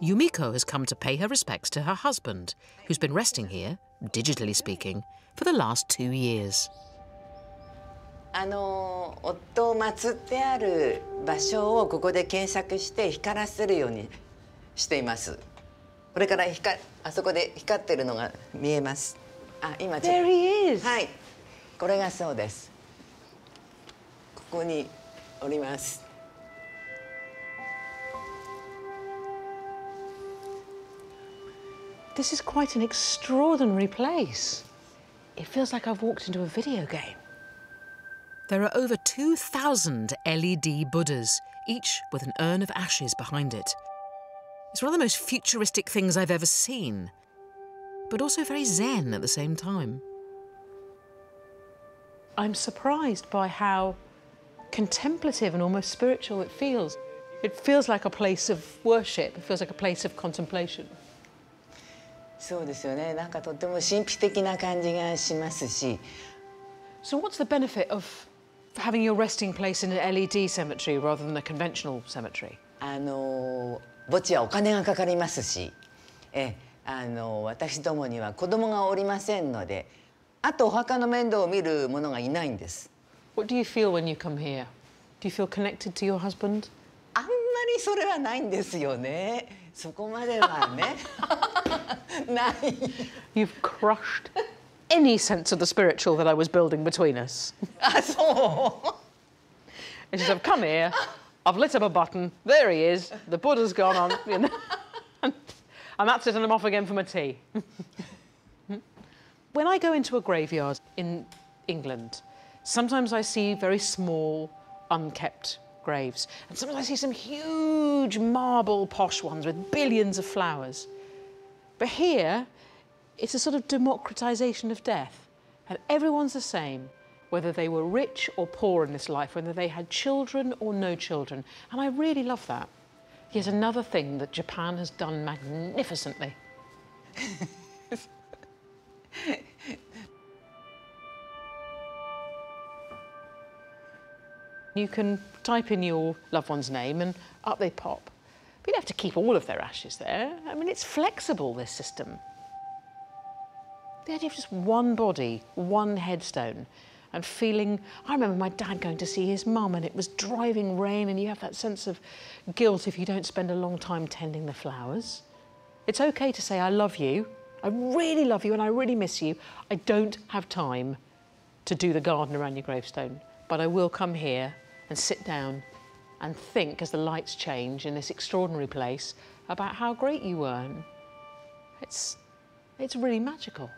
Yumiko has come to pay her respects to her husband, who's been resting here, digitally speaking, for the last two years. あの夫を祀ってある場所をここで検索して光らせるようにしていますこれから光あそこで光ってるのが見えますあ今ちょ There he is. はいこれがそうですここにおります This is quite an extraordinary place. It feels like I've walked into a video game. There are over 2,000 LED Buddhas, each with an urn of ashes behind it. It's one of the most futuristic things I've ever seen, but also very zen at the same time. I'm surprised by how contemplative and almost spiritual it feels. It feels like a place of worship, it feels like a place of contemplation. そうですよねなんかとっても神秘的な感じがしますし So, what's the benefit of having your resting place in an LED cemetery rather than a conventional cemetery? あの墓地はお金がかかりますしえあの私どもには子供がおりませんのであとお墓の面倒を見る者がいないんです What do you feel when you come here? Do you feel connected to your husband? あんまりそれはないんですよねそこまではね nice. You've crushed any sense of the spiritual that I was building between us. That's all. It says, I've come here, I've lit up a button, there he is, the Buddha's gone on, you know, and, and that's it, and I'm off again for my tea. when I go into a graveyard in England, sometimes I see very small, unkept graves, and sometimes I see some huge marble posh ones with billions of flowers. But here, it's a sort of democratization of death, and everyone's the same, whether they were rich or poor in this life, whether they had children or no children. And I really love that. Yet another thing that Japan has done magnificently. you can type in your loved one's name and up they pop. But you don't have to keep all of their ashes there. I mean, it's flexible, this system. The idea of just one body, one headstone, and feeling. I remember my dad going to see his mum, and it was driving rain, and you have that sense of guilt if you don't spend a long time tending the flowers. It's okay to say, I love you, I really love you, and I really miss you. I don't have time to do the garden around your gravestone, but I will come here and sit down and think as the lights change in this extraordinary place about how great you were. It's, it's really magical.